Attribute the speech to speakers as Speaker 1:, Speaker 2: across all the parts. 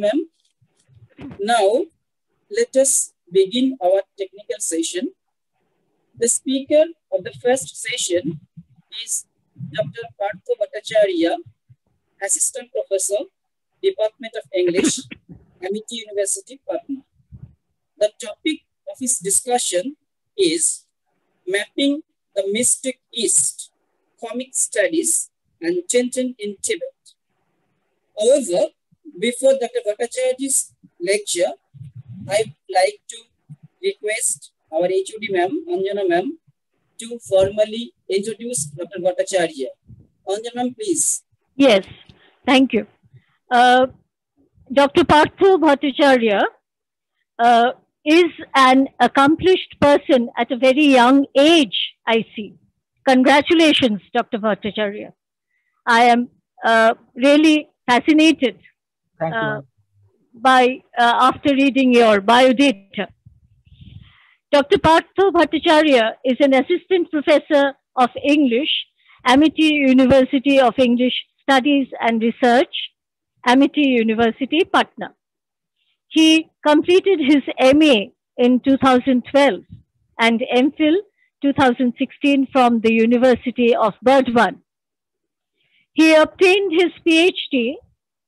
Speaker 1: ma'am. Now, let us begin our technical session. The speaker of the first session is Dr. Partha Bhattacharya, Assistant Professor, Department of English, Amity University, Patna. The topic of his discussion is Mapping the Mystic East, Comic Studies and Tintin in Tibet. However, before Dr. Bhattacharya's lecture, I would like to request our HOD ma'am, Anjana ma'am, to formally introduce Dr. Bhattacharya. Anjana ma'am, please.
Speaker 2: Yes, thank you. Uh, Dr. Partha Bhattacharya uh, is an accomplished person at a very young age, I see. Congratulations, Dr. Bhattacharya. I am uh, really fascinated
Speaker 3: Thank you.
Speaker 2: uh, by uh, after reading your biodata. Dr. Partho Bhattacharya is an assistant professor of English, Amity University of English Studies and Research, Amity University, Patna. He completed his MA in 2012 and MPhil 2016 from the University of Burdwan. He obtained his PhD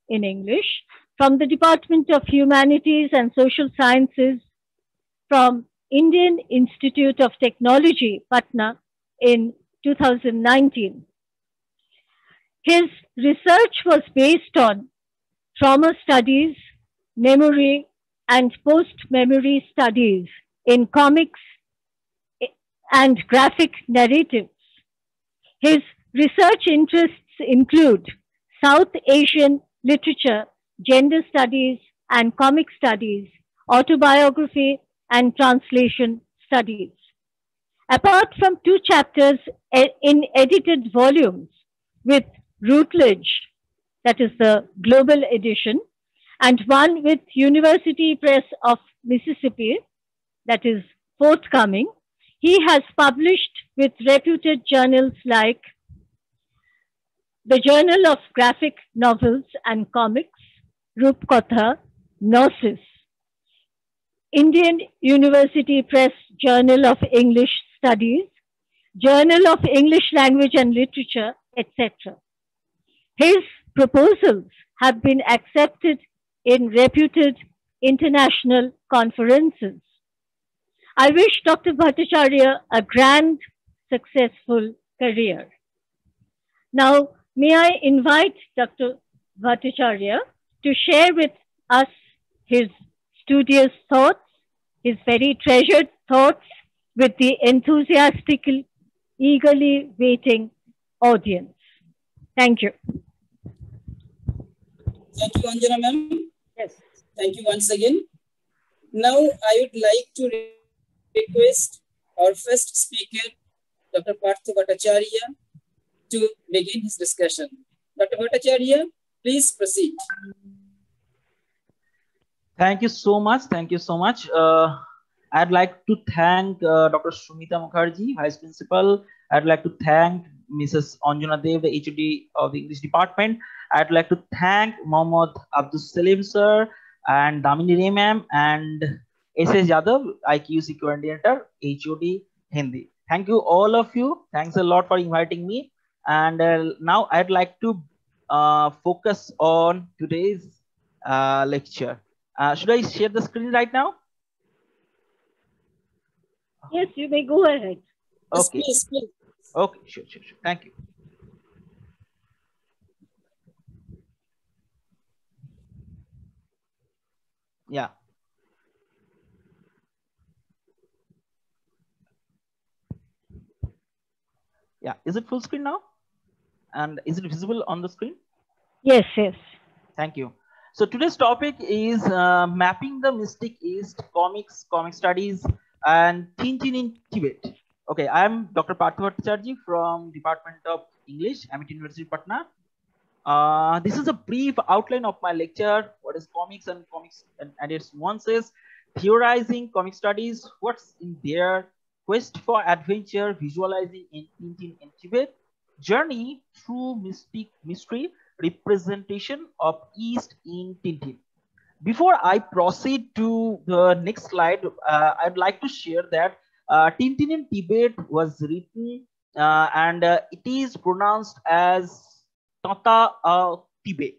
Speaker 2: in English from the Department of Humanities and Social Sciences from Indian Institute of Technology, Patna, in 2019. His research was based on trauma studies, memory, and post-memory studies in comics and graphic narratives. His research interests include South Asian literature, gender studies and comic studies, autobiography and translation studies. Apart from two chapters in edited volumes with Routledge, that is the global edition, and one with University Press of Mississippi, that is forthcoming, he has published with reputed journals like the Journal of Graphic Novels and Comics, Rupkatha, Gnosis, Indian University Press Journal of English Studies, Journal of English Language and Literature, etc. His proposals have been accepted in reputed international conferences. I wish Dr. Bhattacharya a grand, successful career. Now, may I invite Dr. Bhattacharya to share with us his studious thoughts, his very treasured thoughts with the enthusiastic, eagerly waiting audience. Thank you.
Speaker 1: Thank you, Anjana ma'am.
Speaker 2: Yes.
Speaker 1: Thank you once again. Now, I would like to request our first speaker, Dr. Partha Bhattacharya, to begin his discussion. Dr. Bhattacharya, please proceed.
Speaker 3: Thank you so much. Thank you so much. Uh, I'd like to thank uh, Dr. Sumita Mukherjee, Vice Principal. I'd like to thank Mrs. Anjana Dev, the HOD of the English Department. I'd like to thank Mohammad Abdul Salim sir and Damini Ray ma'am and S.S. Yadav, IQAC coordinator, HOD Hindi. Thank you all of you. Thanks a lot for inviting me. And uh, now I'd like to uh, focus on today's uh, lecture. Uh, should I share the screen right now?
Speaker 2: Yes, you may go ahead.
Speaker 1: Yes,
Speaker 3: Okay.
Speaker 1: please, please.
Speaker 3: Okay, sure, sure, sure. Thank you. Yeah. Yeah, is it full screen now? And is it visible on the screen?
Speaker 2: Yes, yes.
Speaker 3: Thank you. So today's topic is uh, mapping the Mystic East comics, comic studies, and Tintin in Tibet. Okay, I'm Dr. Partha Bhattacharjee from Department of English, Amity University, Patna. Uh, this is a brief outline of my lecture. What is comics and comics and, and its nuances? Theorizing comic studies. What's in their quest for adventure? Visualizing in Tintin in Tibet. Journey through mystic mystery representation of East in Tintin. before I proceed to the next slide, uh, I'd like to share that uh, Tintin in Tibet was written uh, and uh, it is pronounced as Tata uh, Tibet.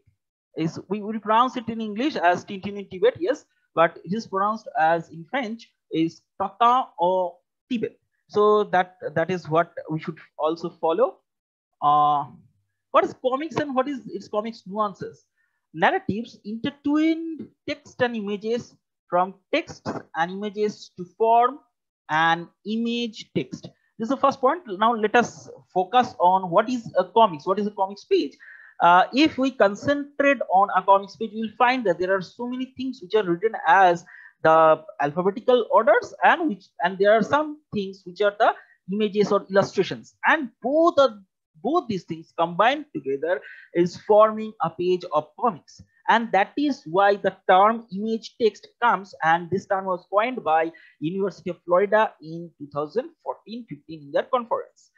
Speaker 3: Is we will pronounce it in English as Tintin in Tibet, yes, but it is pronounced as in French is Tata or Tibet. So that that is what we should also follow. Uh, what is comics and what is its comics nuances? Narratives intertwined text and images from texts and images to form an image text. This is the first point. Now let us focus on what is a comics. What is a comics page? Uh, if we concentrate on a comics page, we will find that there are so many things which are written as the alphabetical orders and which and there are some things which are the images or illustrations and both are both these things combined together is forming a page of comics. And that is why the term image text comes. And this term was coined by university of florida in 2014 15 in their conference.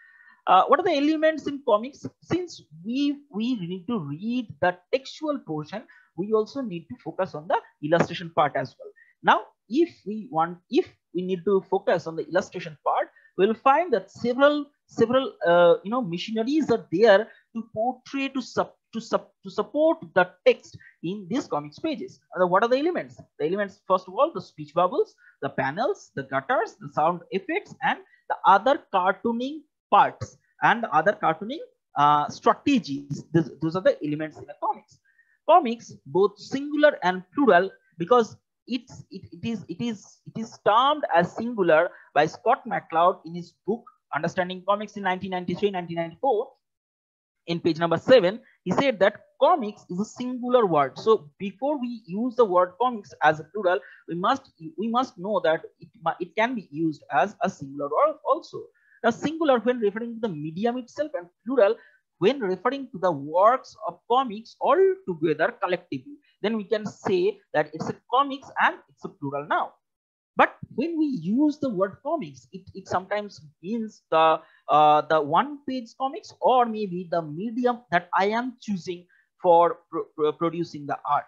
Speaker 3: Uh, what are the elements in comics? Since we we need to read the textual portion we also need to focus on the illustration part as well. Now if we want if we need to focus on the illustration part we'll find that several several uh, you know machineries are there to portray to sub to sub to support the text in these comics pages. Uh, what are the elements? The elements first of all the speech bubbles the panels the gutters the sound effects and the other cartooning parts and other cartooning uh, strategies. This, those are the elements in the comics. Comics both singular and plural because it's it, it is it is it is termed as singular by scott mccloud in his book understanding comics in 1993 1994 in page number seven he said that comics is a singular word. So before we use the word comics as a plural we must we must know that it, it can be used as a singular word also. Now singular when referring to the medium itself and plural when referring to the works of comics all together collectively then we can say that it's a comics and it's a plural now but when we use the word comics it, it sometimes means the uh, the one page comics or maybe the medium that i am choosing for pro pro producing the art.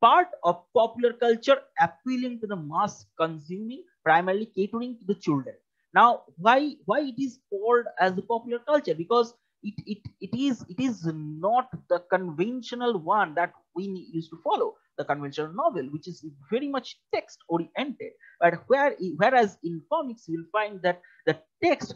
Speaker 3: Part of popular culture appealing to the mass consuming primarily catering to the children. Now why why it is called as the popular culture? Because it, it, it is it is not the conventional one that we used to follow. The conventional novel which is very much text oriented but where whereas in comics you will find that the text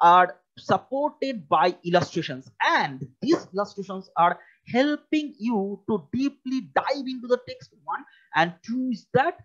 Speaker 3: are supported by illustrations and these illustrations are helping you to deeply dive into the text one and is that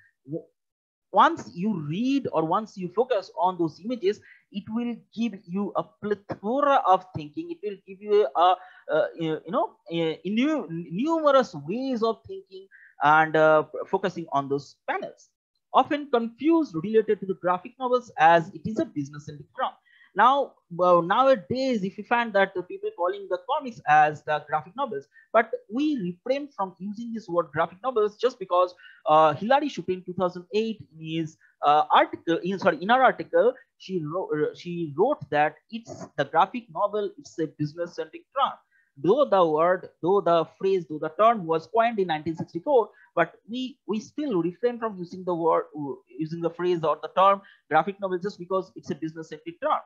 Speaker 3: once you read or once you focus on those images it will give you a plethora of thinking. It will give you a, a you know a, new, numerous ways of thinking and uh, focusing on those panels often confused related to the graphic novels as it is a business centric term now, well, nowadays, if you find that the people calling the comics as the graphic novels, but we refrain from using this word graphic novels just because uh, Hilary Shupin in 2008 in his uh, article, in sorry, in her article, she wrote, uh, she wrote that it's the graphic novel, it's a business centric term. Though the word, though the phrase, though the term was coined in 1964, but we we still refrain from using the word, using the phrase or the term graphic novel just because it's a business centric term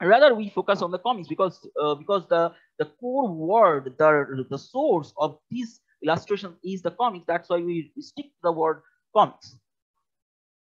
Speaker 3: rather we focus on the comics because uh, because the the core word the the source of this illustration is the comics. That's why we stick to the word comics.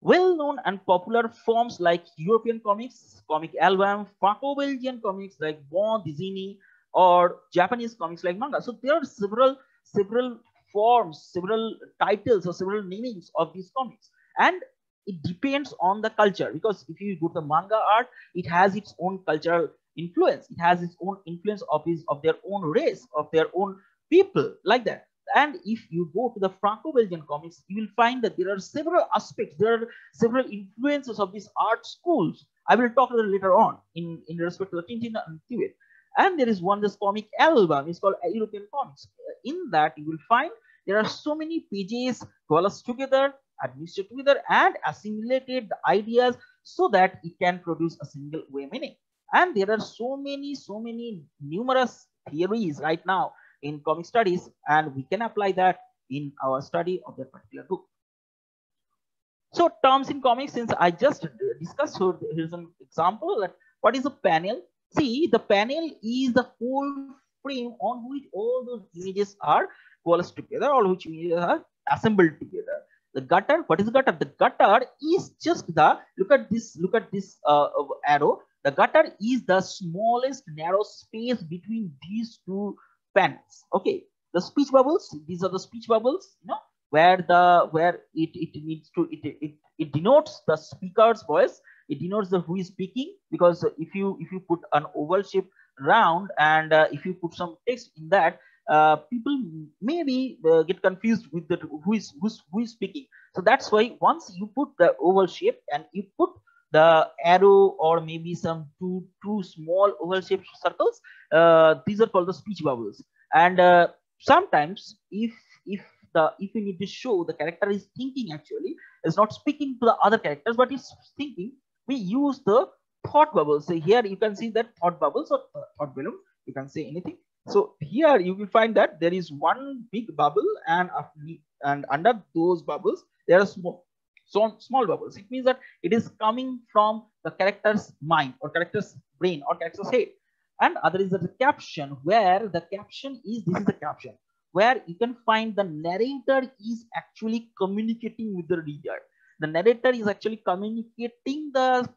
Speaker 3: Well-known and popular forms like european comics comic album franco-belgian comics like bande dessinée or japanese comics like manga. So there are several several forms several titles or several namings of these comics. And it depends on the culture. Because if you go to the manga art it has its own cultural influence. It has its own influence of his of their own race of their own people like that. And if you go to the franco-belgian comics you will find that there are several aspects there are several influences of these art schools. I will talk a little later on in in respect to the tintin and tibet. And there is one this comic album it's called european comics. In that you will find there are so many pages coalesced together administered together and assimilated the ideas so that it can produce a single way meaning. And there are so many, so many numerous theories right now in comic studies, and we can apply that in our study of that particular book. So terms in comics, since I just discussed, so here's an example that what is a panel? See, the panel is the whole frame on which all those images are coalesced together, all which images are assembled together. The gutter, what is gutter? The gutter is just the, look at this, look at this uh, arrow. The gutter is the smallest narrow space between these two panels. Okay, the speech bubbles, these are the speech bubbles, you know, where the, where it, it needs to, it, it, it denotes the speaker's voice it denotes the who is speaking because if you if you put an oval shape round and uh, if you put some text in that uh, people maybe uh, get confused with the who is who's, who is speaking so that's why once you put the oval shape and you put the arrow or maybe some two two small oval shaped circles uh, these are called the speech bubbles and uh, sometimes if if the if you need to show the character is thinking actually is not speaking to the other characters but is thinking we use the thought bubbles. So here you can see that thought bubbles or thought balloon. You can say anything. So here you will find that there is one big bubble and and under those bubbles there are small so small bubbles. It means that it is coming from the character's mind or character's brain or character's head. And other is the caption where the caption is this is the caption where you can find the narrator is actually communicating with the reader the narrator is actually communicating the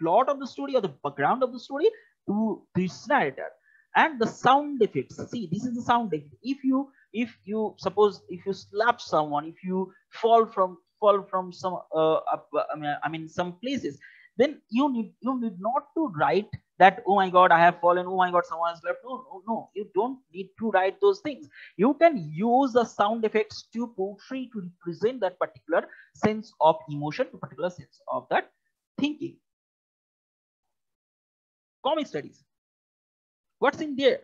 Speaker 3: plot of the story or the background of the story to this narrator and the sound effects. See this is the sound effect. If you if you suppose if you slap someone if you fall from fall from some uh, up, I, mean, I mean some places then you need you need not to write that oh my god i have fallen. Oh my god someone has left no no no. You don't need to write those things. You can use the sound effects to poetry to represent that particular sense of emotion to particular sense of that thinking. Comic studies what's in there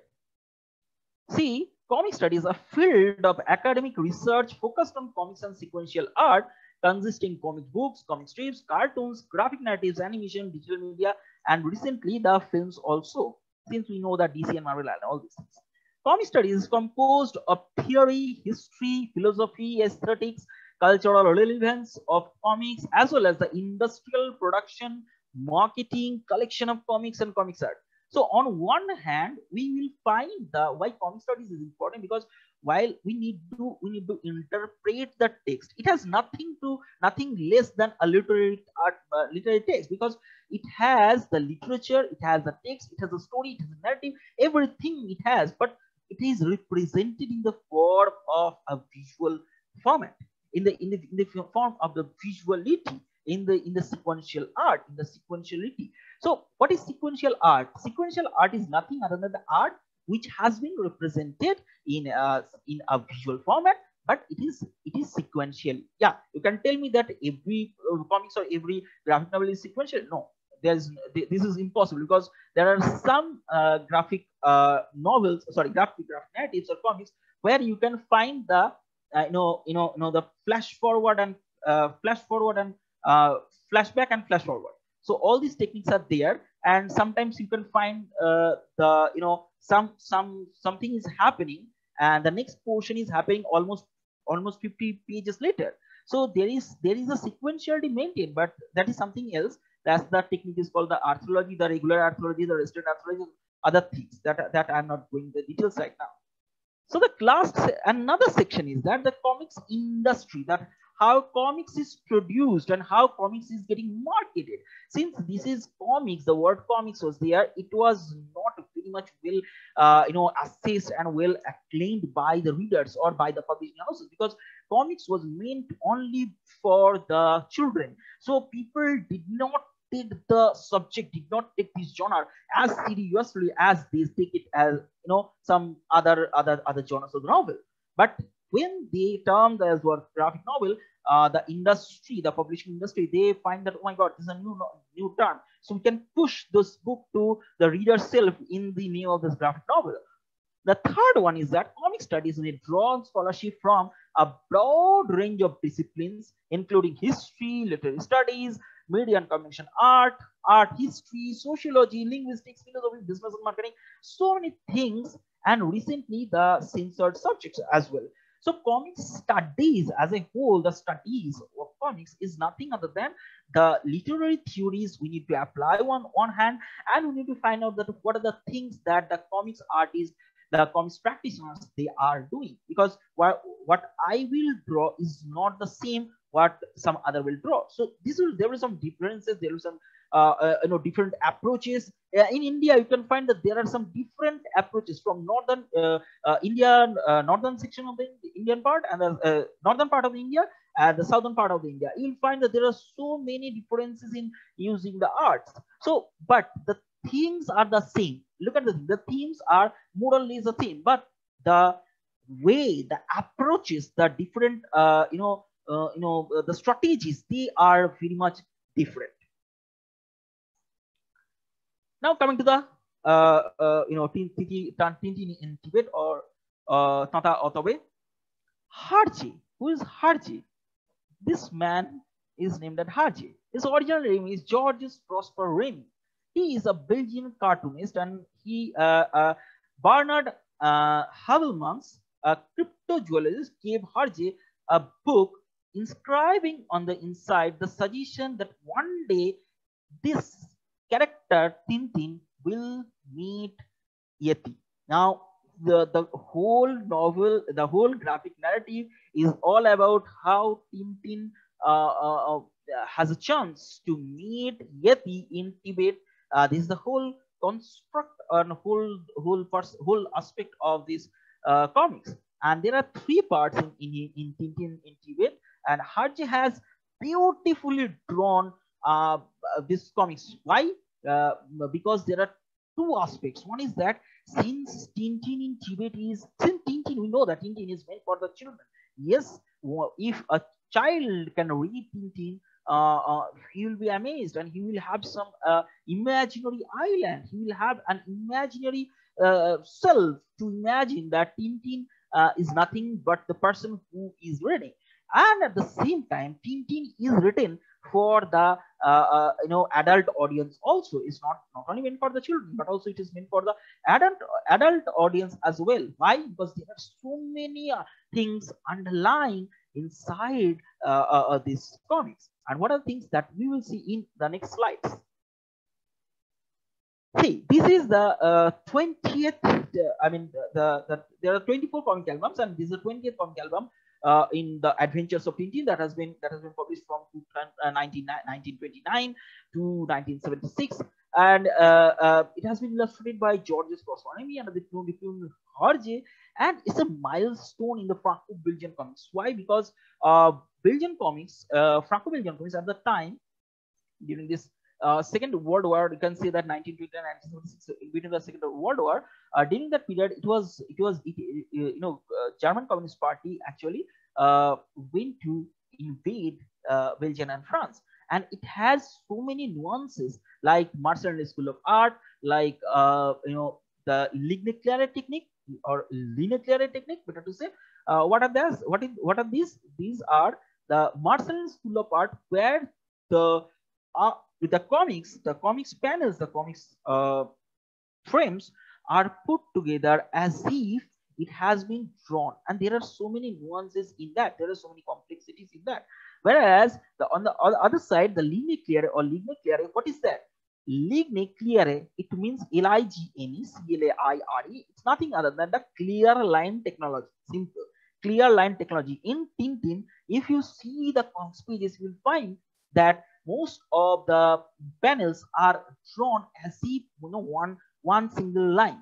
Speaker 3: see comic studies are field of academic research focused on comics and sequential art consisting comic books, comic strips, cartoons, graphic narratives, animation, digital media, and recently the films also, since we know that DC and Marvel and all these things. Comic studies is composed of theory, history, philosophy, aesthetics, cultural relevance of comics, as well as the industrial production, marketing, collection of comics and comics art. So on one hand, we will find the why comic studies is important because while we need to we need to interpret the text it has nothing to nothing less than a literary art uh, literary text because it has the literature it has the text it has a story it has a narrative everything it has but it is represented in the form of a visual format in the in the, in the form of the visuality in the in the sequential art in the sequentiality. So what is sequential art? Sequential art is nothing other than the art which has been represented in a, in a visual format but it is it is sequential. Yeah you can tell me that every uh, comics or every graphic novel is sequential? No. There's this is impossible because there are some uh, graphic uh, novels sorry graphic graphic narratives or comics where you can find the uh, you know you know you know the flash forward and uh, flash forward and uh, flashback and flash forward. So all these techniques are there and sometimes you can find uh, the you know some some something is happening and the next portion is happening almost almost 50 pages later. So there is there is a sequentiality maintained but that is something else. That's the technique is called the arthrology the regular arthrology the resident arthrology other things that that i'm not going the details right now. So the class another section is that the comics industry that how comics is produced and how comics is getting marketed. Since this is comics, the word comics was there, it was not very much well, uh, you know, assessed and well acclaimed by the readers or by the publishing houses because comics was meant only for the children. So people did not take the subject, did not take this genre as seriously as they take it as, you know, some other other other genres of the novel. But when they termed as word graphic novel, uh, the industry, the publishing industry, they find that, oh my God, this is a new, new term. So we can push this book to the reader self in the name of this graphic novel. The third one is that comic studies is a drawn scholarship from a broad range of disciplines, including history, literary studies, media and communication art, art history, sociology, linguistics, philosophy, business and marketing, so many things, and recently the censored subjects as well. So comics studies as a whole, the studies of comics is nothing other than the literary theories we need to apply on one hand, and we need to find out that what are the things that the comics artists, the comics practitioners, they are doing. Because what, what I will draw is not the same what some other will draw. So this will there are some differences, there are some uh, uh, you know different approaches in india you can find that there are some different approaches from northern uh, uh, indian uh, northern section of the indian part and the northern part of india and the southern part of the india. You'll find that there are so many differences in using the arts. So but the themes are the same. Look at the the themes are more or less the same but the way the approaches the different you know you know the strategies they are very much different now coming to the uh, uh, you know Tintin in Tibet or uh, Tata Otabe, Hergé. Who is Hergé? This man is named as Hergé. His original name is Georges Prosper Remi. He is a Belgian cartoonist and he uh, uh, Bernard uh, Heuvelmans, a cryptozoologist, gave Hergé a book inscribing on the inside the suggestion that one day this character Tintin will meet Yeti. Now, the, the whole novel, the whole graphic narrative is all about how Tintin uh, uh, uh, has a chance to meet Yeti in Tibet. Uh, this is the whole construct and whole whole whole aspect of this uh, comics. And there are three parts in, in, in Tintin in Tibet. And Hergé has beautifully drawn uh, this comics. Why? Uh, because there are two aspects. One is that since Tintin in Tibet is, since Tintin, we know that Tintin is meant for the children. Yes, if a child can read Tintin, uh, uh, he will be amazed and he will have some uh, imaginary island. He will have an imaginary uh, self to imagine that Tintin uh, is nothing but the person who is reading. And at the same time, Tintin is written for the uh, uh, you know adult audience also. Is not not only meant for the children but also it is meant for the adult adult audience as well. Why? Because there are so many uh, things underlying inside uh, uh, uh, these comics. And what are the things that we will see in the next slides? See this is the 20th i mean the, the, the, there are 24 comic albums and this is the 20th comic album uh, in the Adventures of Tintin that has been that has been published from 1929 to 1976, and uh, uh, it has been illustrated by Georges Prosper Remi and film Hergé, and it's a milestone in the Franco-Belgian comics. Why? Because uh, Belgian comics, uh, Franco-Belgian comics at the time during this uh, Second World War, you can say that 1929 and 1976, between the Second World War, uh, during that period, it was it was it, you know uh, German Communist Party actually uh, went to invade uh, Belgium and France, and it has so many nuances like Marcinelle School of Art, like you know the Ligne Claire technique or ligne claire technique, better to say. what are these? What is what are these? These are the Marcinelle School of Art where the uh, with the comics, the comics panels, the comics uh, frames are put together as if it has been drawn. And there are so many nuances in that. There are so many complexities in that. Whereas the, on the other side, the ligne claire or ligne claire, what is that? Ligne claire, it means L-I-G-N-E, C-L-A-I-R-E. It's nothing other than the clear line technology. Simple. Clear line technology. In Tintin, if you see the pages, you will find that most of the panels are drawn as if you know one one single line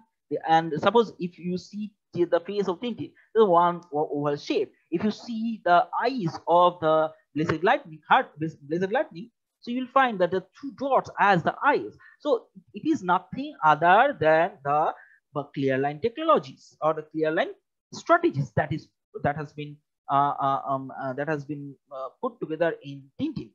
Speaker 3: and suppose if you see the face of Tintin, the one oval shape. If you see the eyes of the blazed lightning, heart blazed lightning, so you'll find that the two dots as the eyes. So it is nothing other than the, the clear line technologies or the clear line strategies that is that has been uh, uh, um, uh, that has been uh, put together in Tintin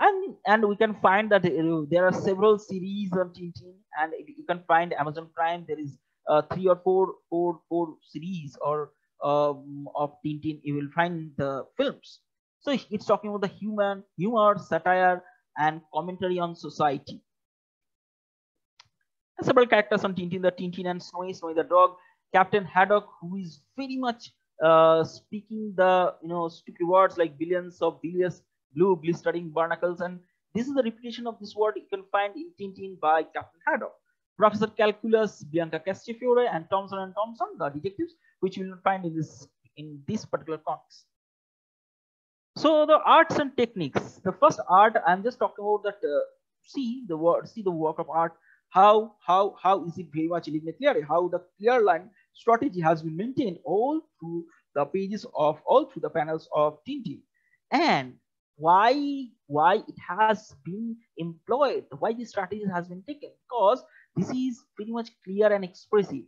Speaker 3: and and we can find that uh, there are several series on Tintin, and you can find Amazon Prime. There is uh, three or four, four, four series or um, of Tintin. You will find the films. So it's talking about the human humor, satire, and commentary on society. several characters on Tintin: the Tintin and Snowy, Snowy the dog, Captain Haddock, who is very much uh, speaking the you know stupid words like billions of bilious blue blistering barnacles and this is the repetition of this word you can find in Tintin by Captain Haddock. Professor Calculus, Bianca Castafiore, and Thomson and Thompson, the detectives, which you will find in this in this particular context. So the arts and techniques. The first art I'm just talking about that. Uh, see the word, see the work of art. How how how is it very much living clearly? How the clear line strategy has been maintained all through the pages of all through the panels of Tintin, and why why it has been employed, why this strategy has been taken because this is pretty much clear and expressive.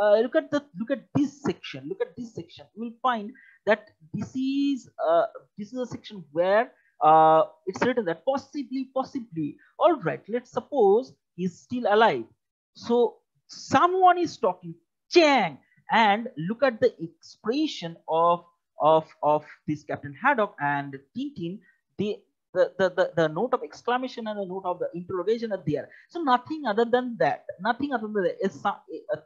Speaker 3: Uh, look at the look at this section. Look at this section. You will find that this is uh, this is a section where uh, it's written that possibly, possibly. All right, let's suppose he's still alive. So someone is talking Chang, and look at the expression of of of this Captain Haddock and Tintin. They the, the, the, the note of exclamation and the note of the interrogation are there. So nothing other than that, nothing other than a, a,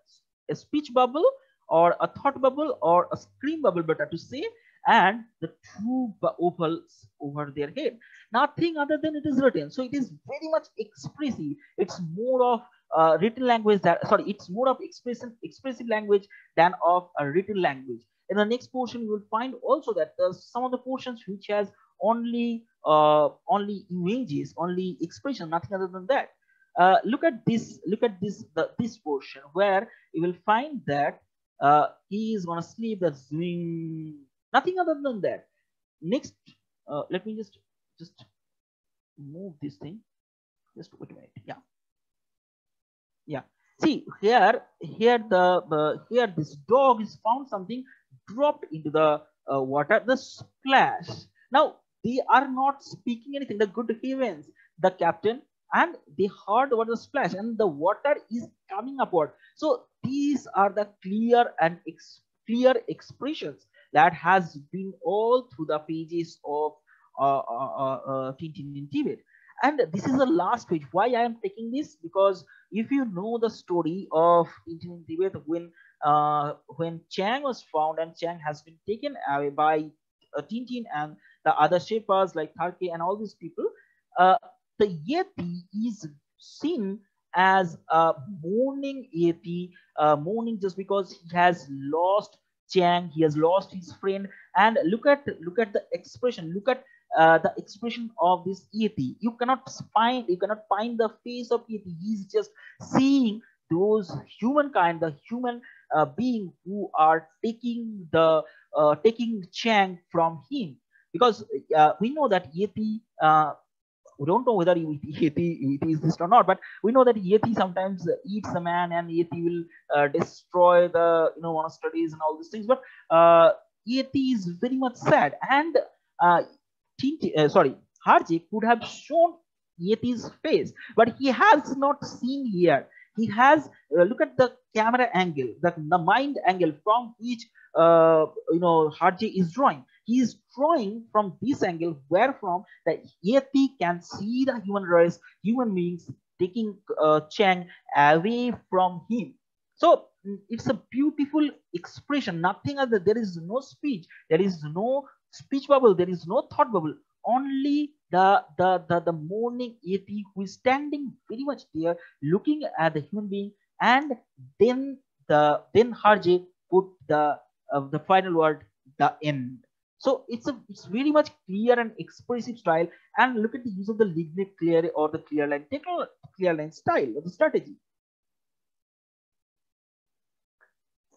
Speaker 3: a speech bubble or a thought bubble or a scream bubble, better to say, and the two opals over their head. Nothing other than it is written. So it is very much expressive. It's more of uh, written language that, sorry, it's more of expressive, expressive language than of a written language. In the next portion, you will find also that uh, some of the portions which has only uh, only images, only expression, nothing other than that. Uh, look at this, look at this, the, this portion where you will find that uh, he is gonna sleep, that's doing nothing other than that. Next, uh, let me just, just move this thing. Just wait a minute, yeah. Yeah, see here, here the, the here this dog is found something dropped into the uh, water, the splash. Now, they are not speaking anything. The good heavens, the captain, and they heard what the splash, and the water is coming upward. So these are the clear and ex clear expressions that has been all through the pages of uh, uh, uh, uh, Tintin in Tibet. And this is the last page. Why I am taking this? Because if you know the story of Tintin in Tibet, when uh, when Chang was found and Chang has been taken away by uh, Tintin and the other shepherds like Tharkey and all these people, uh, the Yeti is seen as a mourning Yeti, uh, mourning just because he has lost Chang, he has lost his friend. And look at look at the expression, look at uh, the expression of this Yeti. You cannot find you cannot find the face of Yeti. He's just seeing those humankind, the human uh, being who are taking the uh, taking Chang from him because uh, we know that Yeti, uh, we don't know whether Yeti is this or not, but we know that Yeti sometimes eats the man and Yeti will uh, destroy the you know monasteries and all these things. But uh, Yeti is very much sad, and uh, uh, sorry, Hergé could have shown Yeti's face, but he has not seen here. He has uh, look at the camera angle, the, the mind angle from which uh, you know Hergé is drawing he is drawing from this angle where from the Yeti can see the human race, human beings taking uh, Chang away from him. So mm, it's a beautiful expression. Nothing other. There is no speech. There is no speech bubble. There is no thought bubble. Only the the the, the mourning Yeti who is standing very much there, looking at the human being, and then the then Hergé put the uh, the final word the end. So it's a it's very much clear and expressive style. And look at the use of the ligne claire or the clear line, a clear line style or the strategy.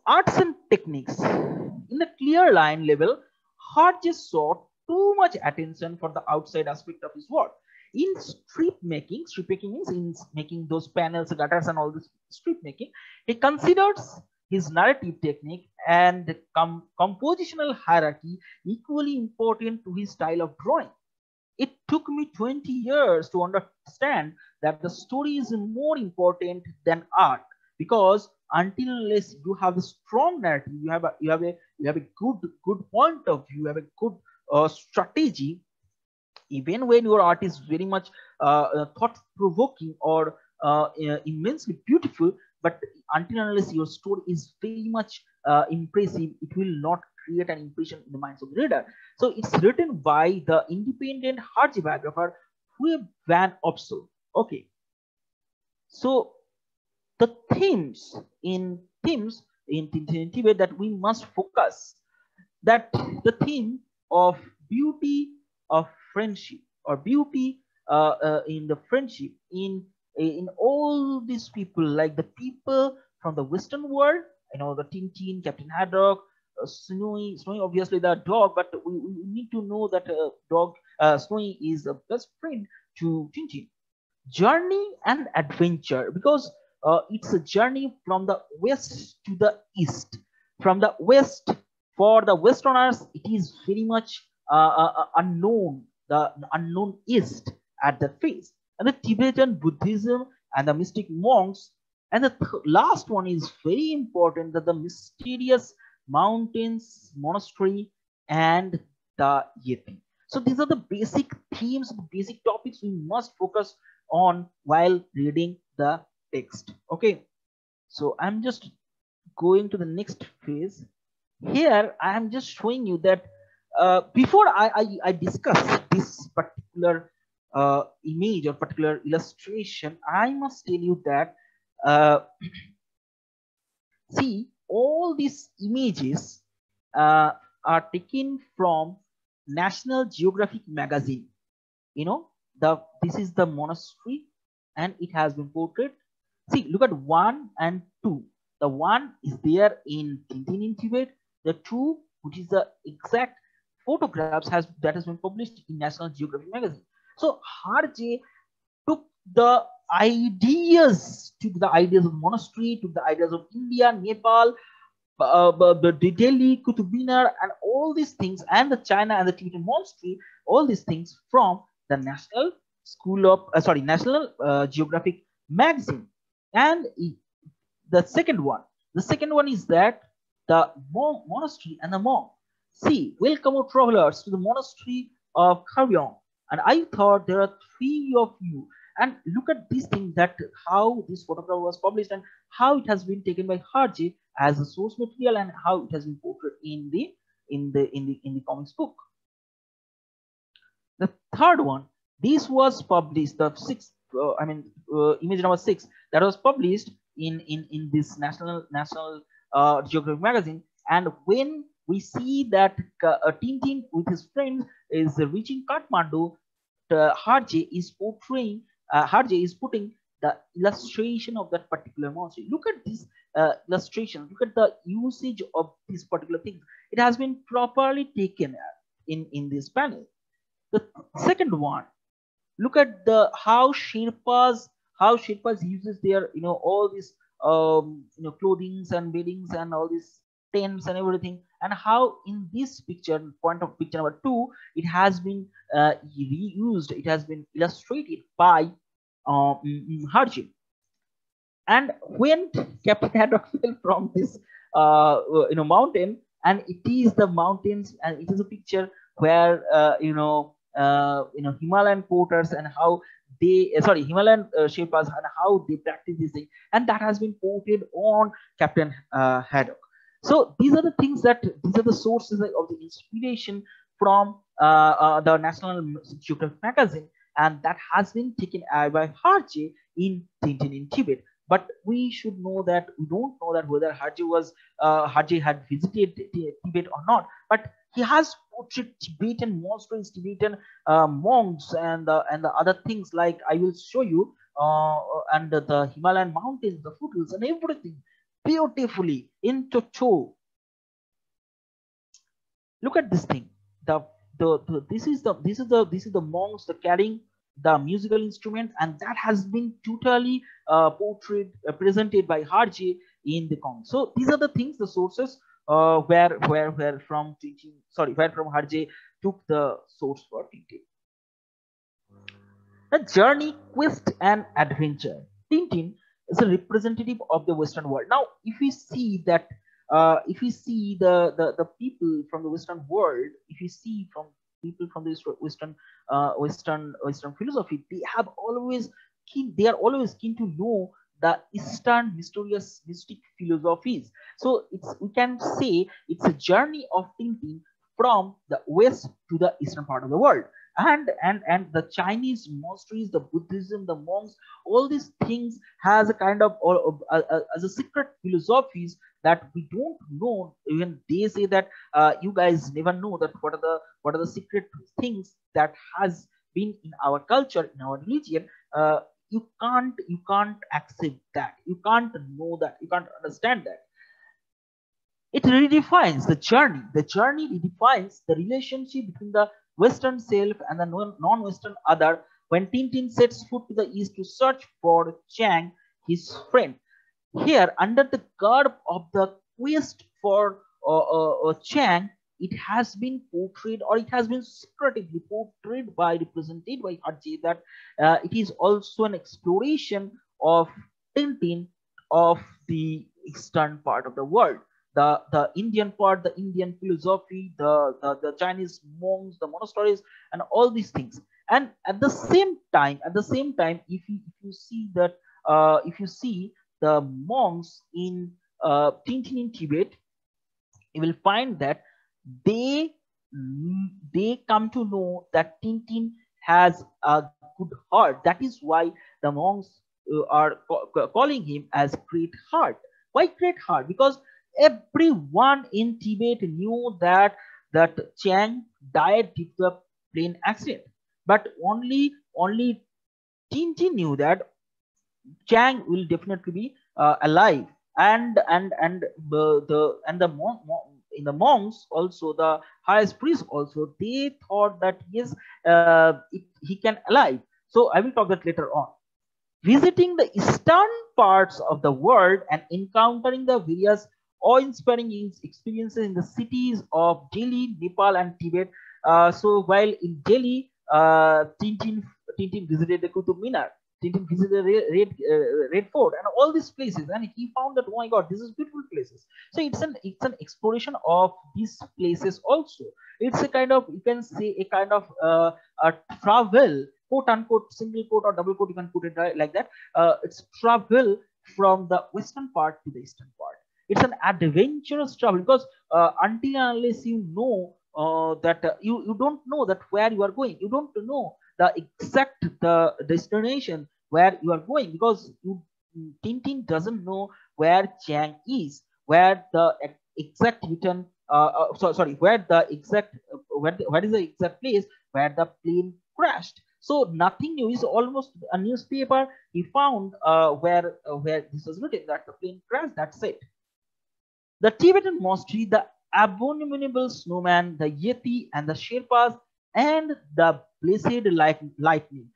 Speaker 3: Arts and techniques. In the clear line level, Hart just sought too much attention for the outside aspect of his work. In strip making, strip making means in making those panels, gutters, and all this strip making, he considers his narrative technique and com compositional hierarchy equally important to his style of drawing. It took me 20 years to understand that the story is more important than art because until unless you have a strong narrative, you have a you have a you have a good good point of view, you have a good uh, strategy. Even when your art is very much uh, uh thought provoking or uh, immensely beautiful, but until unless your story is very much uh, impressive, it will not create an impression in the minds of the reader. So it's written by the independent Hergé biographer Huib Van Opstal. Okay. So the themes in themes in Tintin Tibet that we must focus that the theme of beauty of friendship or beauty uh, uh, in the friendship in in all these people like the people from the western world you know the tintin captain haddock uh, snowy snowy obviously the dog but we, we need to know that uh, dog uh, snowy is the best friend to tintin journey and adventure because uh, it's a journey from the west to the east. From the west for the westerners it is very much uh, uh, unknown the unknown east at the face and the tibetan buddhism and the mystic monks. And the th last one is very important that the mysterious mountains monastery and the yeti. So these are the basic themes the basic topics we must focus on while reading the text. Okay. So i'm just going to the next phase. Here i am just showing you that uh, before I, I, I discuss this particular uh, image or particular illustration i must tell you that uh, see all these images uh, are taken from national geographic magazine. You know the this is the monastery and it has been portrayed. See look at one and two. The one is there in Tintin in Tibet the two which is the exact photographs has that has been published in national geographic magazine so hergé took the ideas took the ideas of monastery took the ideas of india nepal uh, the Delhi, Qutub Minar, and all these things, and the China and the Tibetan monastery, all these things from the National School of, uh, sorry, National uh, Geographic magazine. And the second one, the second one is that the monk monastery and the monk. See, welcome travelers to the monastery of Kharyong. And I thought there are three of you. And look at this thing that how this photograph was published and how it has been taken by Hergé as a source material and how it has been portrayed in the in the in the in the comics book. The third one, this was published the sixth. Uh, I mean, uh, image number six that was published in in in this national national uh, geographic magazine. And when we see that uh, Tintin with his friends is reaching Kathmandu, uh, Hergé is portraying, uh, Hergé is putting the illustration of that particular monster. Look at this uh, illustration. Look at the usage of this particular thing. It has been properly taken in in this panel. The second one, look at the how Sherpas how Sherpas uses their you know all these um, you know clothings and beddings and all these tents and everything and how in this picture point of picture number two it has been uh, reused it has been illustrated by um, Hergé. And when Captain Haddock fell from this uh, you know mountain, and it is the mountains, and it is a picture where uh, you know uh, you know Himalayan porters and how they uh, sorry Himalayan uh, Sherpas and how they practice this thing, and that has been portrayed on Captain uh, Haddock. So these are the things that these are the sources of the inspiration from uh, uh, the National Geographic magazine, and that has been taken by Hergé in Tintin in Tibet. But we should know that we don't know that whether Hergé was uh, had visited Tibet or not, but he has portrayed Tibetan monasteries, Tibetan uh, monks, and the and the other things like I will show you, uh, and the Himalayan mountains, the foothills, and everything beautifully in Chocho. Look at this thing. The, the the this is the this is the this is the monks the carrying the musical instrument, and that has been totally uh, portrayed uh, presented by Hergé in the comic. So these are the things, the sources uh, where where where from teaching sorry where from Hergé took the source for Tintin. A journey, quest, and adventure. Tintin is a representative of the Western world. Now, if we see that, uh, if we see the, the the people from the Western world, if you see from people from the Western uh, Western Western philosophy, they have always keen. They are always keen to know the Eastern mysterious mystic philosophies. So it's we can say it's a journey of Tintin from the west to the eastern part of the world. And and and the Chinese monasteries, the Buddhism, the monks, all these things has a kind of or uh, uh, as a secret philosophies that we don't know. Even they say that uh, you guys never know that what are the what are the secret things that has been in our culture, in our religion. Uh, you can't you can't accept that you can't know that you can't understand that it redefines the journey the journey redefines the relationship between the western self and the non-western other when tintin sets foot to the east to search for chang his friend here under the garb of the quest for uh, uh, uh, chang it has been portrayed or it has been secretively portrayed by represented by Hergé that uh, it is also an exploration of Tintin of the eastern part of the world. The, the Indian part, the Indian philosophy, the, the, the Chinese monks, the monasteries, and all these things. And at the same time, at the same time, if you if you see that uh, if you see the monks in uh, Tintin in Tibet, you will find that they they come to know that Tintin has a good heart. That is why the monks uh, are calling him as Great Heart. Why Great Heart? Because everyone in Tibet knew that that Chang died due to a plane accident, but only only Tintin knew that Chang will definitely be uh, alive, and and and uh, the and the in the monks also the highest priest also they thought that yes uh, it, he can alive. So i will talk that later on. Visiting the eastern parts of the world and encountering the various awe-inspiring experiences in the cities of delhi nepal and tibet uh, so while in delhi uh, tintin tintin visited the Qutub Minar Tintin visited Red, Red, uh, Red Fort and all these places, and he found that oh my god, this is beautiful places. So it's an it's an exploration of these places also. It's a kind of you can say a kind of uh, a travel quote unquote single quote or double quote you can put it like that. Uh, it's travel from the western part to the eastern part. It's an adventurous travel because uh, until unless you know uh, that uh, you you don't know that where you are going, you don't know the exact the destination where you are going because you, Tintin doesn't know where Chang is, where the exact return, uh, uh, so, sorry, where the exact, where, the, where is the exact place where the plane crashed. So nothing new is almost a newspaper he found uh, where uh, where this was written that the plane crashed. That's it. The Tibetan monastery, the abominable snowman, the Yeti, and the Sherpas and the blessed light, lightning.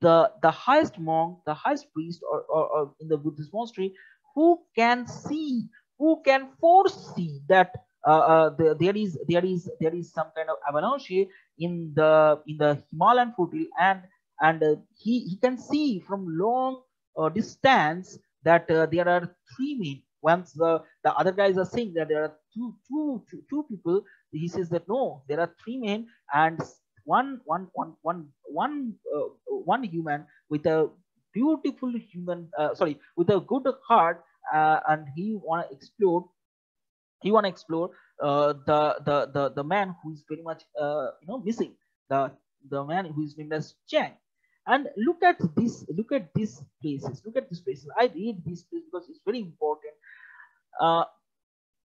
Speaker 3: The, the highest monk, the highest priest or, or, or in the Buddhist monastery, who can see, who can foresee that uh, uh, the, there is there is there is some kind of avalanche in the in the Himalayan foothills, and and uh, he he can see from long uh, distance that uh, there are three men. Once the the other guys are saying that there are two two two, two people, he says that no, there are three men, and one one one one one uh, one human with a beautiful human uh, sorry with a good heart uh, and he want to explore he want to explore uh, the the the the man who is very much uh, you know missing the the man who is named as Chang. And look at this look at these places look at these places. I read these places because it's very important uh,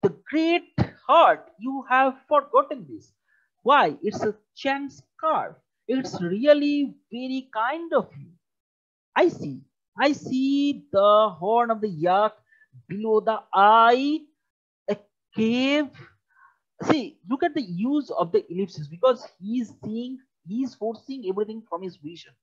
Speaker 3: the great heart you have forgotten this why? It's a Chang scarf. It's really very kind of you. I see. I see the horn of the yak below the eye, a cave. See, look at the use of the ellipsis because he's seeing, he's forcing everything from his vision.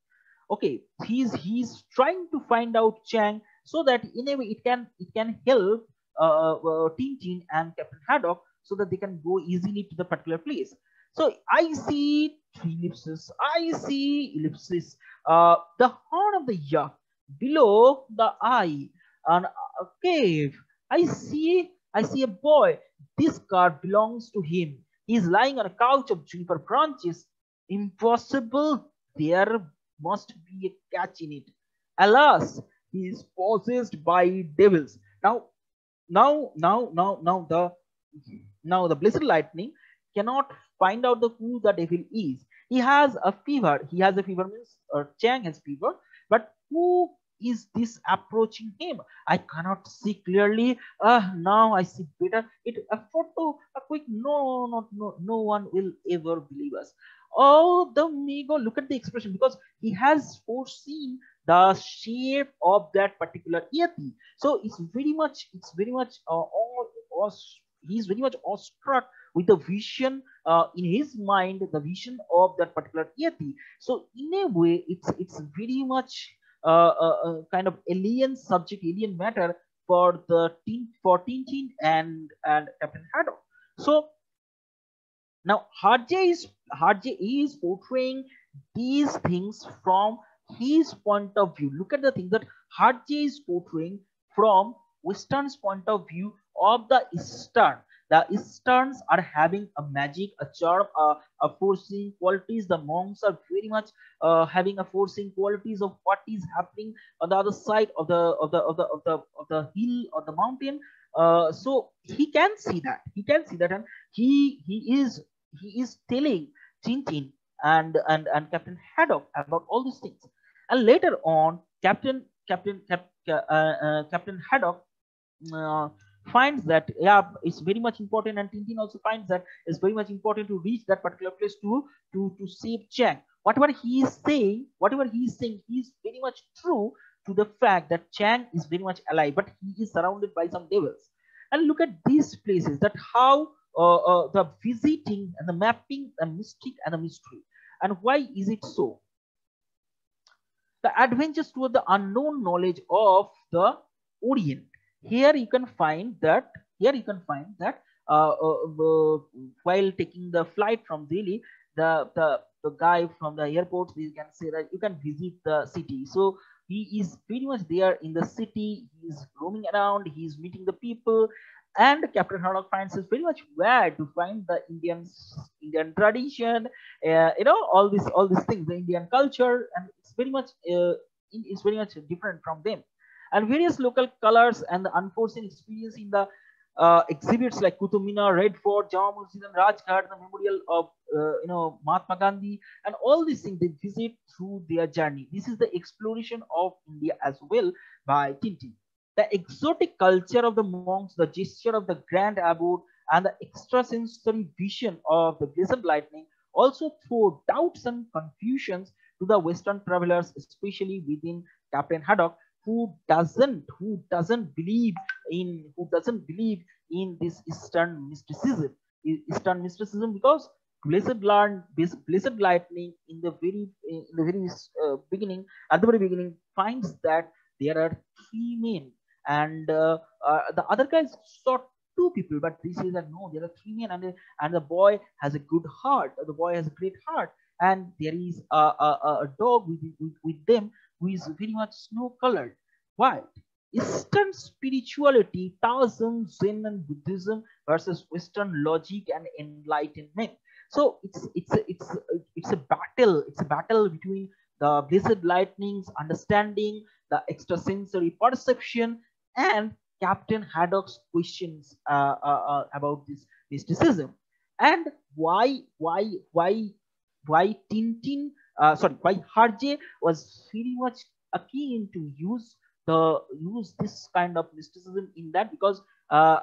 Speaker 3: Okay, he's he's trying to find out Chang so that in a way it can it can help uh, uh, Tintin and Captain Haddock so that they can go easily to the particular place. So I see three ellipses. I see ellipses. Uh, the horn of the yak below the eye and a cave. I see. I see a boy. This card belongs to him. He is lying on a couch of juniper branches. Impossible. There must be a catch in it. Alas, he is possessed by devils. Now, now, now, now, now the now the blessed lightning cannot find out the who the devil is. He has a fever. He has a fever means or Chang has fever, but who is this approaching him? I cannot see clearly. Uh, now I see better. It a photo, a quick no, not no, no one will ever believe us. Oh, the Migou, look at the expression because he has foreseen the shape of that particular yeti. So it's very much, it's very much uh, all, all he's very much awestruck with the vision uh, in his mind, the vision of that particular yeti. So in a way, it's it's very much uh, a, a, kind of alien subject, alien matter for the team for Tintin and and Captain Haddock. So now Hergé is Hergé is portraying these things from his point of view. Look at the thing that Hergé is portraying from Western's point of view of the Eastern. The Easterns are having a magic, a charm, a, a forcing qualities. The monks are very much uh, having a forcing qualities of what is happening on the other side of the of the of the of the of the hill or the mountain. Uh, so he can see that. He can see that, and he he is he is telling Tintin and and and Captain Haddock about all these things. And later on, Captain Captain Cap, uh, uh, Captain Haddock uh, finds that yeah it's very much important and Tintin also finds that it's very much important to reach that particular place to to to save Chang. Whatever he is saying, whatever he is saying, he is very much true to the fact that Chang is very much alive, but he is surrounded by some devils. And look at these places that how uh, uh, the visiting and the mapping, the mystic and the mystery. And why is it so? The adventures toward the unknown knowledge of the Orient here you can find that here you can find that uh, uh, while taking the flight from Delhi, the, the the guy from the airport, we can say that you can visit the city. So he is pretty much there in the city. He is roaming around. He is meeting the people, and Captain Haddock finds it very much weird to find the Indian Indian tradition, uh, you know, all this all these things, the Indian culture, and it's very much uh, it's very much different from them and various local colors and the unforeseen experience in the uh, exhibits like Qutub Minar, Red Fort, Jama and Rajghat, the memorial of uh, you know Mahatma Gandhi, and all these things they visit through their journey. This is the exploration of India as well by Tintin. The exotic culture of the monks, the gesture of the grand abode, and the extrasensory vision of the blessed lightning also throw doubts and confusions to the Western travelers, especially within Captain Haddock, who doesn't who doesn't believe in who doesn't believe in this eastern mysticism. Eastern mysticism because blessed learn blessed lightning in the very in the very uh, beginning at the very beginning finds that there are three men and uh, uh, the other guys saw two people but he says that no there are three men and, and the boy has a good heart the boy has a great heart and there is a, a, a dog with, with, with them who is very much snow colored. Why? Eastern spirituality, Taoism, Zen, and Buddhism versus Western logic and enlightenment. So it's it's a, it's it's a battle. It's a battle between the blessed lightning's understanding, the extrasensory perception, and Captain Haddock's questions uh, uh, uh, about this mysticism, and why why why why Tintin uh, sorry, why Hergé was very much keen to use the use this kind of mysticism in that because uh,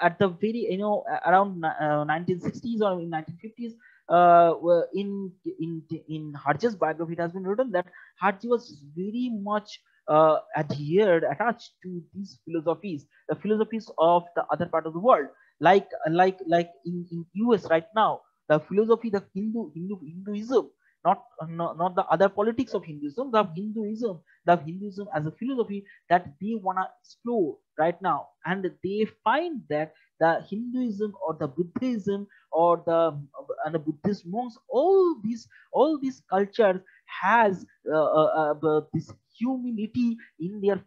Speaker 3: at the very you know around uh, 1960s or in 1950s uh, in in in Hergé's biography, it has been written that Hergé was very much uh, adhered, attached to these philosophies, the philosophies of the other part of the world, like like like in, in US right now, the philosophy, the Hindu Hindu Hinduism not, not, not the other politics of Hinduism, the Hinduism, the Hinduism as a philosophy that they want to explore right now. And they find that the Hinduism or the Buddhism or the and the Buddhist monks, all these all these cultures has uh, uh, uh, this humility in their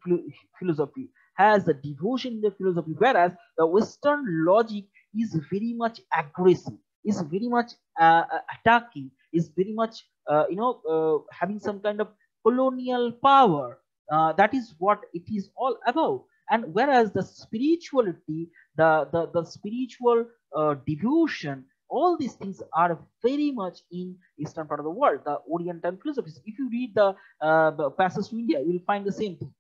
Speaker 3: philosophy, has a devotion in their philosophy, whereas the Western logic is very much aggressive, is very much uh, uh attacking, is very much uh, you know uh, having some kind of colonial power. Uh, that is what it is all about. And whereas the spirituality the the, the spiritual uh, devotion all these things are very much in eastern part of the world the oriental philosophies. If you read the, uh, passage to india you will find the same thing.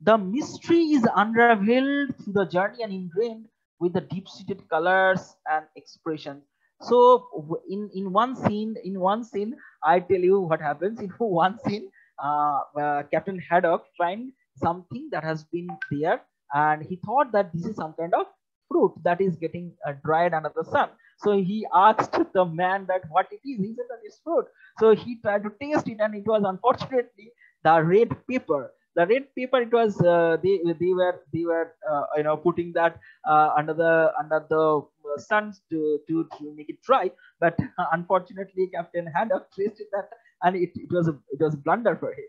Speaker 3: The mystery is unraveled through the journey and ingrained with the deep-seated colors and expressions so in in one scene in one scene i tell you what happens. In one scene uh, uh, captain haddock find something that has been there and he thought that this is some kind of fruit that is getting uh, dried under the sun. So he asked the man that what it is he said that it's fruit. So he tried to taste it and it was unfortunately the red pepper. The red pepper. it was uh, they they were they were uh, you know putting that uh, under the under the sun to, to to make it dry. But unfortunately captain haddock tasted that and it, it was a it was a blunder for him.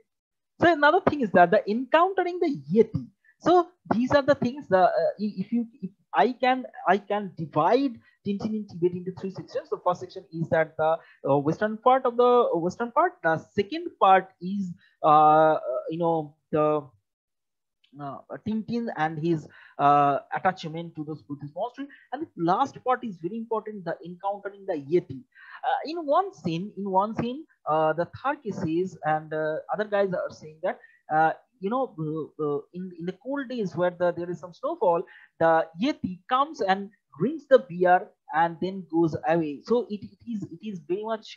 Speaker 3: So another thing is that the encountering the yeti. So these are the things that uh, if you if i can i can divide Tintin in Tibet into three sections. The first section is that the uh, western part of the western part. The second part is, uh, you know, the uh, Tintin and his uh, attachment to those Buddhist monastery. And the last part is very important, the encountering the Yeti. Uh, in one scene, in one scene, uh, the Tharkey says, and uh, other guys are saying that, uh, you know, uh, in, in the cold days where the, there is some snowfall, the Yeti comes and drinks the beer and then goes away. So it, it is it is very much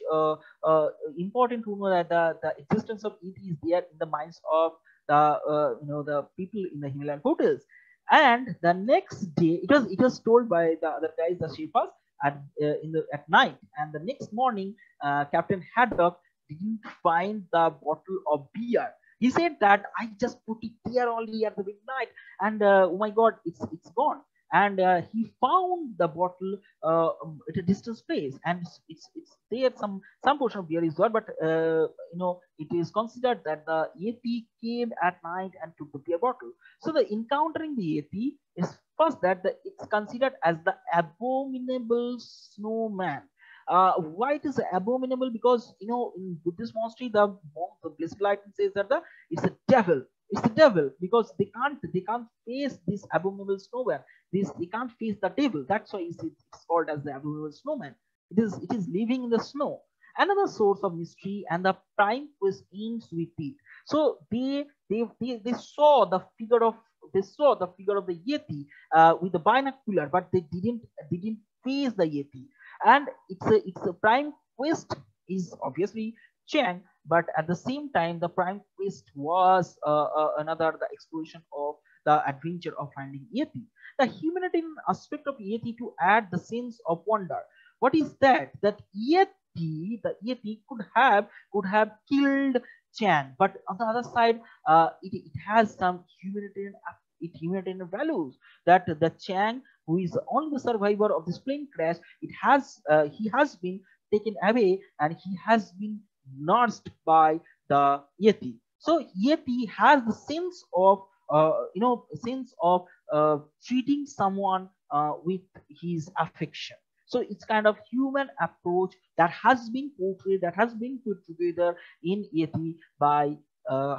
Speaker 3: important to know that the, the existence of Yeti is there in the minds of the uh, you know the people in the Himalayan hotels. And the next day, it was it was told by the other guys, the Sherpas, at uh, in the at night. And the next morning, uh, Captain Haddock didn't find the bottle of beer. He said that I just put it there only at the midnight, and oh my God, it's it's gone. And uh, he found the bottle uh, at a distant place and it's, it's, it's there. Some some portion of beer is there but uh, you know it is considered that the yeti came at night and took the beer bottle. So the encountering the yeti is first that the, it's considered as the abominable snowman uh, why it is abominable? Because you know in buddhist monastery the monk the blessed enlightened says that the it's a devil. It's the devil. Because they can't they can't face this abominable snowman. This they can't face the devil. That's why it's, called as the abominable snowman. It is it is living in the snow. Another source of mystery and the prime quest ends with it. So they they they, they saw the figure of they saw the figure of the yeti uh, with the binocular but they didn't they didn't face the yeti and it's a it's a prime quest is obviously Chang, but at the same time, the prime quest was uh, uh, another the exploration of the adventure of finding Yeti. The humanitarian aspect of Yeti to add the sense of wonder. What is that? That Yeti, the Yeti could have could have killed Chan, but on the other side, uh, it, it has some humanitarian it humanitarian values that the Chang, who is the only survivor of this plane crash, it has uh, he has been taken away and he has been nursed by the Yeti. So Yeti has the sense of, uh, you know, sense of uh, treating someone uh, with his affection. So it's kind of human approach that has been portrayed, that has been put together in Yeti by uh.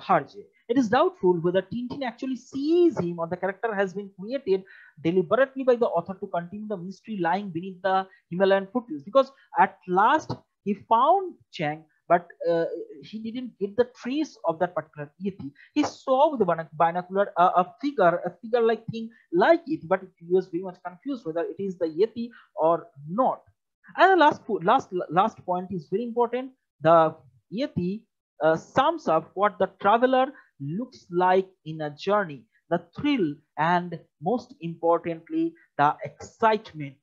Speaker 3: It is doubtful whether Tintin actually sees him or the character has been created deliberately by the author to continue the mystery lying beneath the Himalayan foothills because at last he found Chang but uh, he didn't get the trace of that particular yeti. He saw with the binocular uh, a figure, a figure-like thing like it, but he was very much confused whether it is the yeti or not. And the last last last point is very important. The yeti uh, sums up what the traveler looks like in a journey, the thrill, and most importantly, the excitement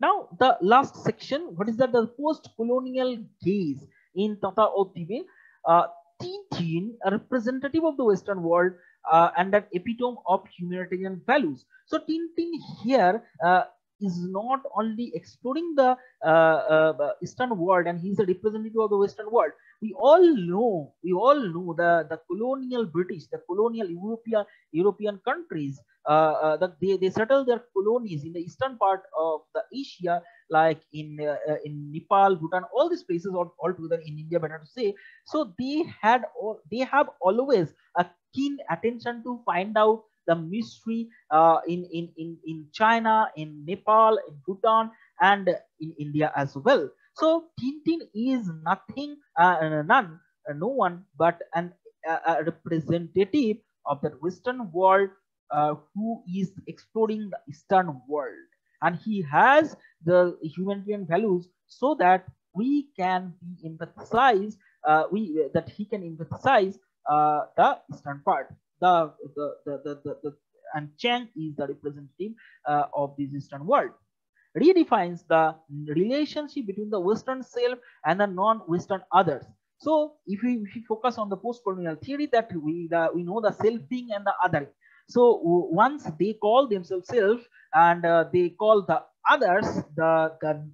Speaker 3: now, the last section, what is that? The post-colonial gaze in Tata of Tibet. Uh, Tintin, a representative of the Western world uh, and an epitome of humanitarian values. So Tintin here uh, is not only exploring the uh, uh, Eastern world and he's a representative of the Western world. We all know, we all know the, the colonial British, the colonial European, European countries uh, uh, that they, they settle their colonies in the eastern part of the Asia like in uh, uh, in Nepal, Bhutan, all these places all, all together in India, better to say. So they had they have always a keen attention to find out the mystery uh, in, in, in, in China, in Nepal, in Bhutan, and in India as well. So Tintin is nothing, uh, none, uh, no one but an, a representative of the Western world uh, who is exploring the Eastern world. And he has the humanitarian values so that we can be empathize, uh, we that he can empathize uh, the Eastern part the the the the, the, and Chang is the representative uh, of this Eastern world. Redefines the relationship between the Western self and the non-Western others. So if we, if we focus on the post-colonial theory that we the, we know the selfing and the other. So once they call themselves self and uh, they call the others, the, the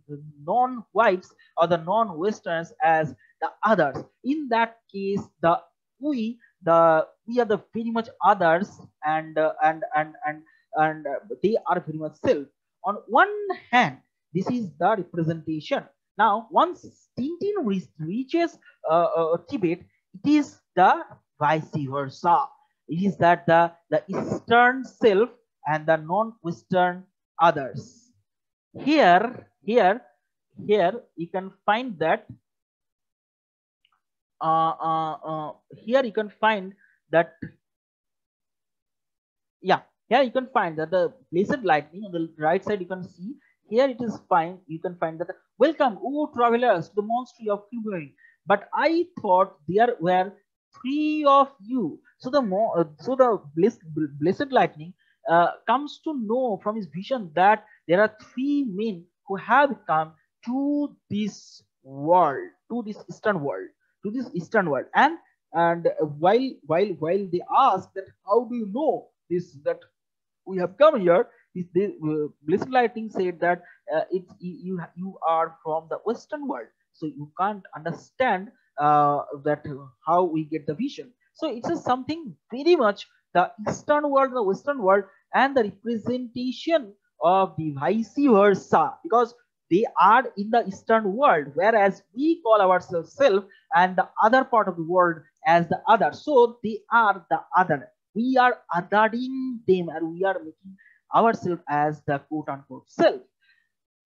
Speaker 3: non-whites or the non-westerns as the others. In that case, the we the we are the very much others and uh, and and and and uh, they are very much self on one hand this is the representation. Now once tintin re reaches uh, uh, tibet it is the vice versa. It is that the the eastern self and the non-western others. Here here here you can find that here you can find that yeah here you can find that the blazed lightning on the right side you can see here it is fine you can find that welcome oh travelers to the monastery of February but I thought there were three of you. So the more uh, so the blessed, blessed lightning uh, comes to know from his vision that there are three men who have come to this world to this eastern world to this eastern world. And and while while while they ask that how do you know this that we have come here is the uh, blessed lightning said that uh, it's you you are from the western world. So you can't understand uh, that how we get the vision. So it's something very much the eastern world the western world and the representation of the vice versa. Because they are in the eastern world whereas we call ourselves self and the other part of the world as the other. So they are the other. We are othering them and we are making ourselves as the quote unquote self.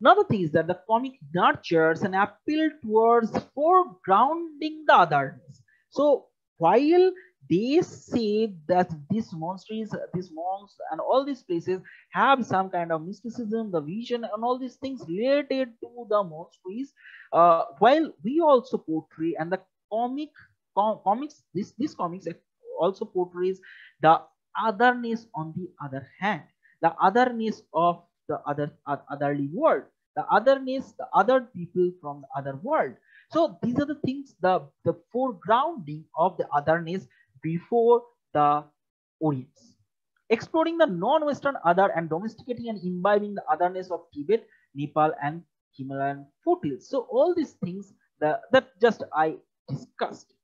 Speaker 3: Another thing is that the comic nurtures an appeal towards foregrounding the otherness. So while they say that these monasteries, these monks, and all these places have some kind of mysticism, the vision, and all these things related to the monasteries. Uh, while we also portray, and the comic com comics, this this comics also portrays the otherness on the other hand, the otherness of the other uh, otherly world, the otherness, the other people from the other world. So these are the things, the, the foregrounding of the otherness before the Orients. Exploring the non-Western other and domesticating and imbibing the otherness of Tibet, Nepal, and Himalayan foothills. So all these things that, just I discussed.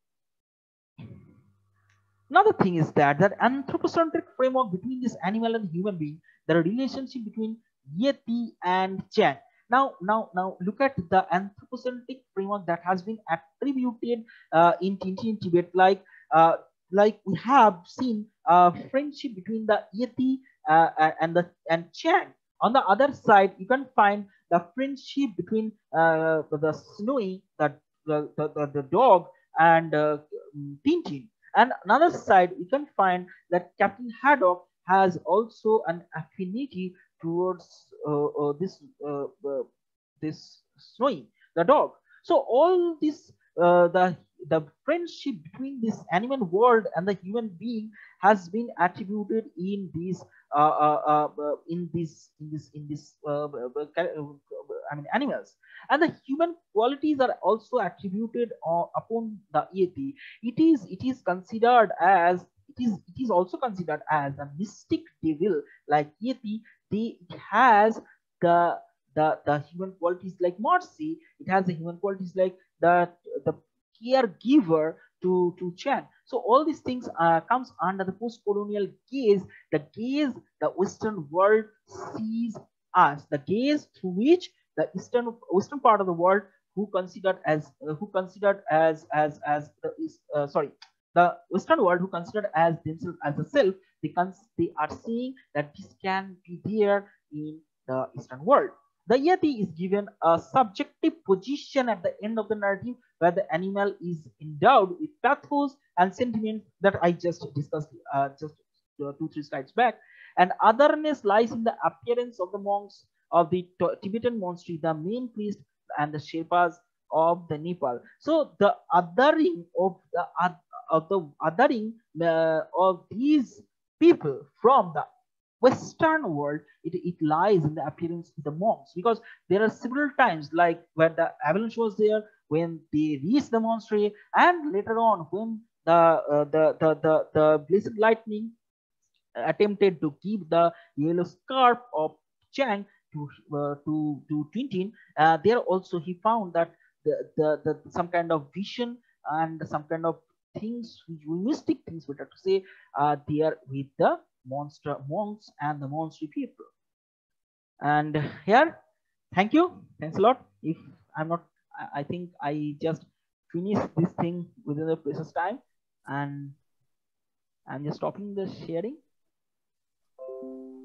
Speaker 3: Another thing is that that anthropocentric framework between this animal and human being, the relationship between Yeti and Chan. Now, now, now look at the anthropocentric framework that has been attributed uh, in Tintin Tibet, like uh, like we have seen a friendship between the Yeti uh, and the and Chang. On the other side, you can find the friendship between uh, the Snowy, the, the, the, the dog, and uh, Tintin. And another side, you can find that Captain Haddock has also an affinity towards uh, uh, this uh, this Snowy, the dog. So all this, the the friendship between this animal world and the human being has been attributed in these uh, uh, uh, in this in this in this uh, uh, uh, I mean animals and the human qualities are also attributed upon the Yeti. It is it is considered as it is it is also considered as a mystic devil like Yeti. They, it has the the the human qualities like mercy. It has the human qualities like the the caregiver to, to Chan. So all these things uh, comes under the post-colonial gaze, the gaze the Western world sees us, the gaze through which the eastern western part of the world who considered as uh, who considered as as as the uh, sorry the western world who considered as themselves as a self they they are seeing that this can be there in the eastern world the yeti is given a subjective position at the end of the narrative where the animal is endowed with pathos and sentiment that i just discussed uh, just uh, two three slides back and otherness lies in the appearance of the monks of the tibetan monastery the main priest and the Sherpas of the Nepal. So the othering of the of the othering uh, of these people from the Western world, it, it lies in the appearance of the monks. Because there are several times like when the avalanche was there, when they reached the monastery, and later on when the uh, the, the the the blessed lightning attempted to keep the yellow scarf of Chang to uh, to to Tintin, uh, there also he found that the, the the some kind of vision and some kind of things mystic things have to say uh, there with the monster monks and the monster people. And here thank you. Thanks a lot. If i'm not i think i just finished this thing within the precious time. And i'm just stopping the sharing